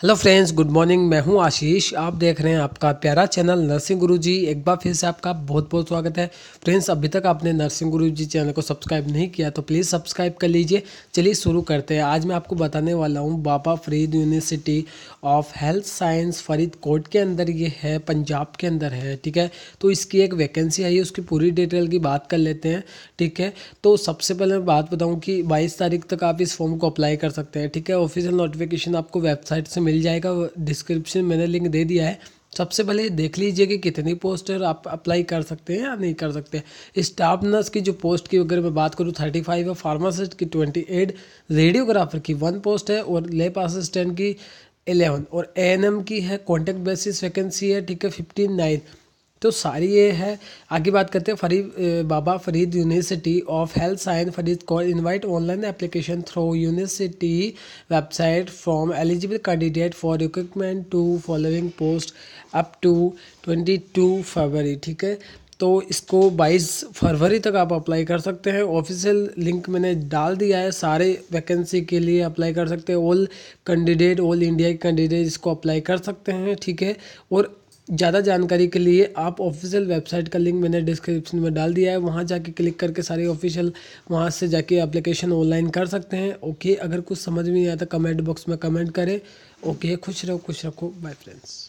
Hello friends, good morning. मैं हूँ आशीष। आप देख रहे हैं आपका प्यारा चैनल नर्सिंग गुरु जी एक बार फिर से आपका बहुत बहुत स्वागत है। फ्रेंड्स, अभी तक आपने नर्सिंग गुरु जी चैनल को सब्सक्राइब नहीं किया तो प्लीज़ सब्सक्राइब कर लीजिए। चलिए शुरू करते हैं। आज मैं आपको बताने वाला हूँ, Baba Farid university of health science Faridkot के अंदर ये है, पंजाब के अंदर है, ठीक है? तो इसकी एक वैकेंसी आई है, उसकी पूरी डिटेल की बात कर लेते हैं, ठीक है? तो सबसे पहले मैं बात बताऊँ कि बाईस तारीख तक आप इस फॉर्म को अप्लाई कर सकते हैं, ठीक है? ऑफिशियल नोटिफिकेशन आपको वेबसाइट से मिल जाएगा डिस्क्रिप्शन मैंने लिंक दे दिया है। सबसे पहले देख लीजिए कि कितनी पोस्टर आप अप्लाई कर सकते हैं या नहीं कर सकते स्टाफ नर्स की जो पोस्ट की अगर मैं बात करूँ थर्टी फाइव है फार्मासिस्ट की ट्वेंटी एट रेडियोग्राफर की वन पोस्ट है और लेप असिस्टेंट की एलेवन और ए की है कॉन्टैक्ट बेसिस वैकेंसी है, ठीक है फिफ्टीन नाइन तो सारी ये है। आगे बात करते हैं Farid Baba Farid university of health science Farid call invite online application through university website from eligible candidate for recruitment to following post up to twenty two फरवरी ठीक है? तो इसको 22 फरवरी तक आप अप्लाई कर सकते हैं। ऑफिशियल लिंक मैंने डाल दिया है। सारे वैकेंसी के लिए अप्लाई कर सकते हैं। ऑल कैंडिडेट ऑल इंडिया के कैंडिडेट इसको अप्लाई कर सकते हैं, ठीक है? और ज़्यादा जानकारी के लिए आप ऑफिशियल वेबसाइट का लिंक मैंने डिस्क्रिप्शन में डाल दिया है। वहाँ जाके क्लिक करके सारे ऑफिशियल वहाँ से जाके एप्लीकेशन ऑनलाइन कर सकते हैं। ओके अगर कुछ समझ में नहीं आता कमेंट बॉक्स में कमेंट करें। ओके खुश रहो, खुश रखो बाय फ्रेंड्स